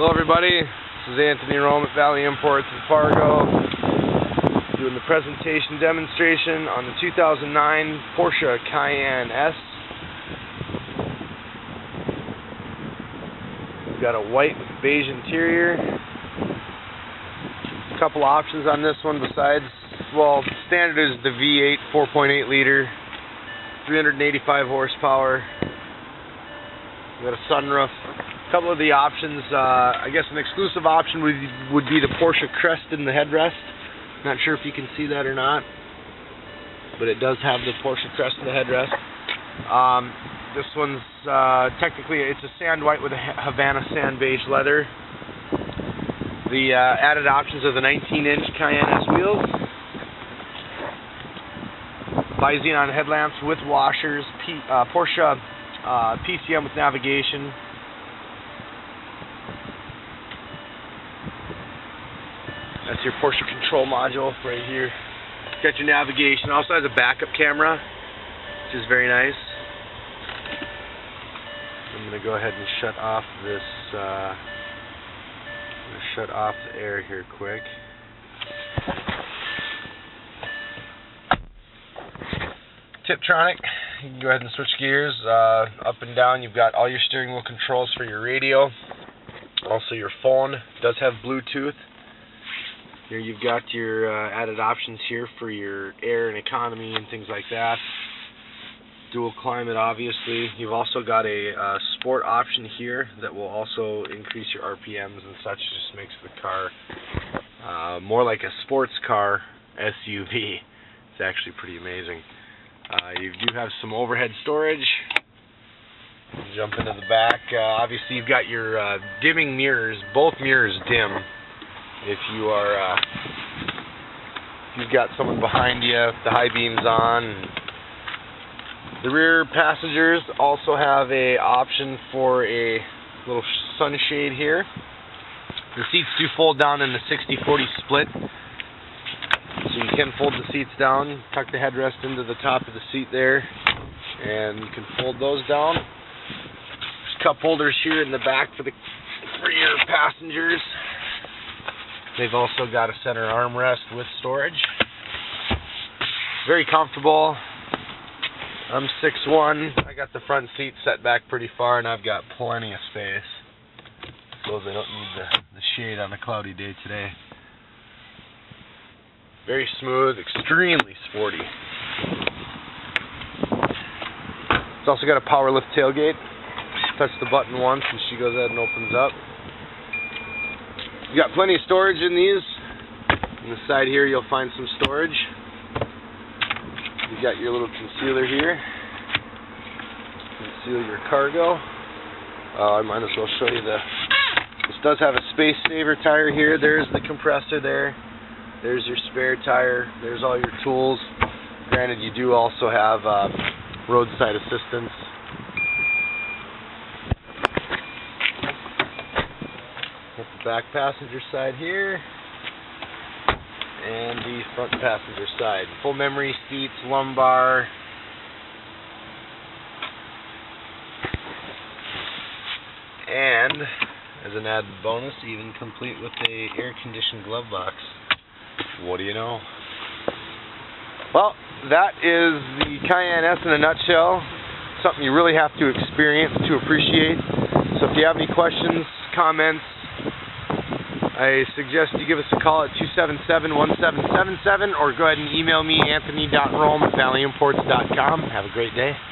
Hello everybody, this is Anthony Rome at Valley Imports in Fargo doing the presentation demonstration on the 2009 Porsche Cayenne S. We've got a white beige interior. A couple options on this one besides, well, standard is the V8 4.8 liter, 385 horsepower. We've got a sunroof couple of the options, uh, I guess an exclusive option would, would be the Porsche crest in the headrest. Not sure if you can see that or not, but it does have the Porsche crest in the headrest. Um, this one's uh, technically it's a sand white with a Havana sand beige leather. The uh, added options are the 19-inch Cayenne S wheels, bi-xenon headlamps with washers, P, uh, Porsche uh, PCM with navigation, That's your Porsche control module right here. Got your navigation. Also has a backup camera, which is very nice. I'm going to go ahead and shut off this. Uh, shut off the air here quick. Tiptronic. You can go ahead and switch gears uh, up and down. You've got all your steering wheel controls for your radio. Also, your phone does have Bluetooth. You've got your uh, added options here for your air and economy and things like that. Dual climate, obviously. You've also got a uh, sport option here that will also increase your RPMs and such. Just makes the car uh, more like a sports car SUV. It's actually pretty amazing. Uh, you do have some overhead storage. Jump into the back. Uh, obviously, you've got your uh, dimming mirrors. Both mirrors dim if you are uh, if you've got someone behind you, the high beams on. The rear passengers also have a option for a little sunshade here. The seats do fold down in the 60-40 split. So you can fold the seats down, tuck the headrest into the top of the seat there, and you can fold those down. There's cup holders here in the back for the rear passengers. They've also got a center armrest with storage. Very comfortable. I'm 6'1". I got the front seat set back pretty far, and I've got plenty of space. Suppose I don't need the, the shade on a cloudy day today. Very smooth, extremely sporty. It's also got a power lift tailgate. Touch the button once, and she goes ahead and opens up. You got plenty of storage in these. On the side here you'll find some storage. You got your little concealer here. Conceal your cargo. Uh, I might as well show you the. This does have a space saver tire here. There's the compressor there. There's your spare tire. There's all your tools. Granted, you do also have uh, roadside assistance. the back passenger side here and the front passenger side. Full memory seats, lumbar. And as an added bonus, even complete with a air-conditioned glove box. What do you know? Well, that is the Cayenne S in a nutshell. Something you really have to experience to appreciate. So if you have any questions, comments, I suggest you give us a call at 277-1777 or go ahead and email me, anthony.rome at valleyimports.com. Have a great day.